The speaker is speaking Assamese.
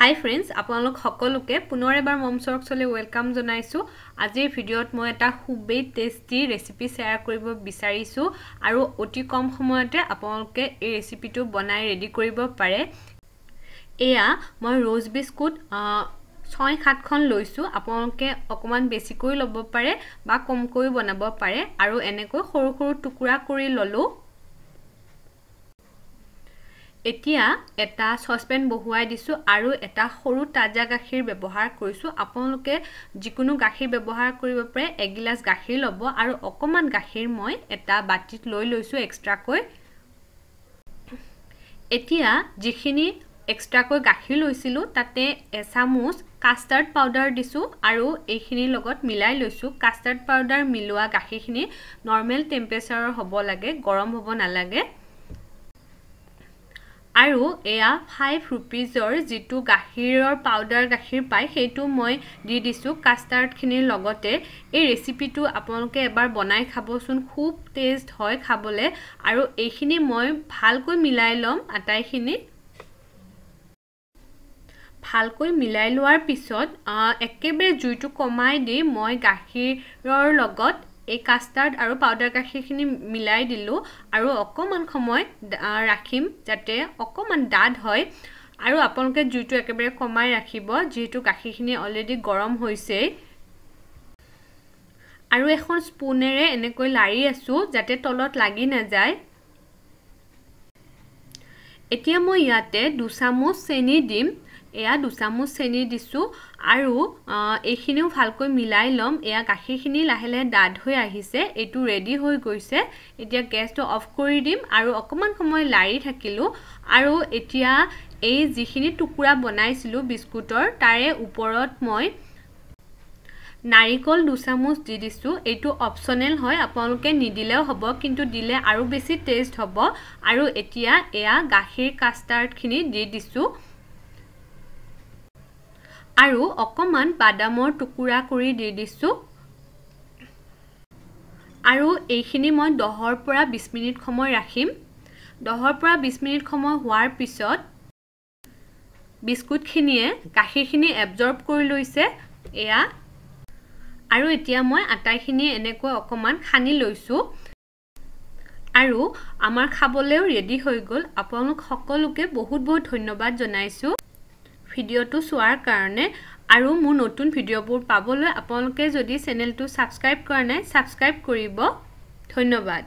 হাই ফ্ৰেণ্ডছ আপোনালোক সকলোকে পুনৰ এবাৰ মম চৰকচলৈ ৱেলকাম জনাইছোঁ। আজিৰ ভিডিঅ'ত মই এটা খুবেই টেষ্টি ৰেচিপি শ্বেয়াৰ কৰিব বিচাৰিছোঁ আৰু অতি কম সময়তে আপোনালোকে এই ৰেচিপিটো বনাই ৰেডি কৰিব পাৰে। এয়া মই ৰ'জ বিস্কুট ছয় সাতখন লৈছোঁ। আপোনালোকে অকণমান বেছিকৈ ল'ব পাৰে বা কমকৈ বনাব পাৰে। আৰু এনেকৈ সৰু সৰু টুকুৰা কৰি ল'লোঁ। এতিয়া এটা চচপেন বহুৱাই দিছোঁ আৰু এটা সৰু তাজা গাখীৰ ব্যৱহাৰ কৰিছোঁ। আপোনালোকে যিকোনো গাখীৰ ব্যৱহাৰ কৰিব পাৰে এগিলাচ গাখীৰ ল'ব আৰু অকণমান গাখীৰ মই এটা বাতিত লৈ লৈছোঁ এক্সট্ৰাকৈ। এতিয়া যিখিনি এক্সট্ৰাকৈ গাখীৰ লৈছিলোঁ তাতে এচামুচ কাষ্টাৰ্ড পাউডাৰ দিছোঁ আৰু এইখিনিৰ লগত মিলাই লৈছোঁ। কাষ্টাৰ্ড পাউডাৰ মিলোৱা গাখীৰখিনি নৰ্মেল টেম্পাৰেচাৰৰ হ'ব লাগে গৰম হ'ব নালাগে। আৰু এয়া ফাইভ ৰুপিজৰ যিটো গাখীৰৰ পাউডাৰ গাখীৰ পায় সেইটো মই দি দিছোঁ কাষ্টাৰ্ডখিনিৰ লগতে। এই ৰেচিপিটো আপোনালোকে এবাৰ বনাই খাবচোন খুব টেষ্ট হয় খাবলৈ। আৰু এইখিনি মই ভালকৈ মিলাই ল'ম আটাইখিনি। ভালকৈ মিলাই লোৱাৰ পিছত একেবাৰে জুইটো কমাই দি মই গাখীৰৰ লগত এই কাষ্টাৰ্ড আৰু পাউডাৰ গাখীৰখিনি মিলাই দিলোঁ আৰু অকণমান সময় ৰাখিম যাতে অকণমান ডাঠ হয়। আৰু আপোনালোকে জুইটো একেবাৰে কমাই ৰাখিব যিহেতু গাখীৰখিনি অলৰেডি গৰম হৈছেই। আৰু এখন স্পুনেৰে এনেকৈ লাৰি আছোঁ যাতে তলত লাগি নাযায়। এতিয়া মই ইয়াতে দুচামুচ চেনি দিম। এয়া দুচামুচ চেনি দিছোঁ আৰু এইখিনিও ভালকৈ মিলাই ল'ম। এয়া গাখীৰখিনি লাহে লাহে ডাঠ হৈ আহিছে এইটো ৰেডি হৈ গৈছে। এতিয়া গেছটো অফ কৰি দিম আৰু অকণমান সময় লাৰি থাকিলোঁ। আৰু এতিয়া এই যিখিনি টুকুৰা বনাইছিলোঁ বিস্কুটৰ তাৰে ওপৰত মই নাৰিকল দুচামুচ দি দিছোঁ। এইটো অপশ্যনেল হয় আপোনালোকে নিদিলেও হ'ব কিন্তু দিলে আৰু বেছি টেষ্ট হ'ব। আৰু এতিয়া এয়া গাখীৰ কাষ্টাৰ্ডখিনি দি দিছোঁ। আৰু অকণমান বাদামৰ টুকুৰা কৰি দি দিছোঁ। আৰু এইখিনি মই দহৰ পৰা বিছ মিনিট সময় ৰাখিম। দহৰ পৰা বিছ মিনিট সময় হোৱাৰ পিছত বিস্কুটখিনিয়ে গাখীৰখিনি এবজৰ্ব কৰি লৈছে এয়া। আৰু এতিয়া মই আটাইখিনি এনেকৈ অকণমান সানি লৈছোঁ। আৰু আমাৰ খাবলৈও ৰেডি হৈ গ'ল। আপোনালোক সকলোকে বহুত বহুত ধন্যবাদ জনাইছোঁ। ভিডিঅ'টো চোৱাৰ কাৰণে আৰু মোৰ নতুন ভিডিঅ'বোৰ পাবলৈ আপোনালোকে যদি চেনেলটো ছাবস্ক্ৰাইব কৰা নাই ছাবস্ক্ৰাইব কৰিব। ধন্যবাদ।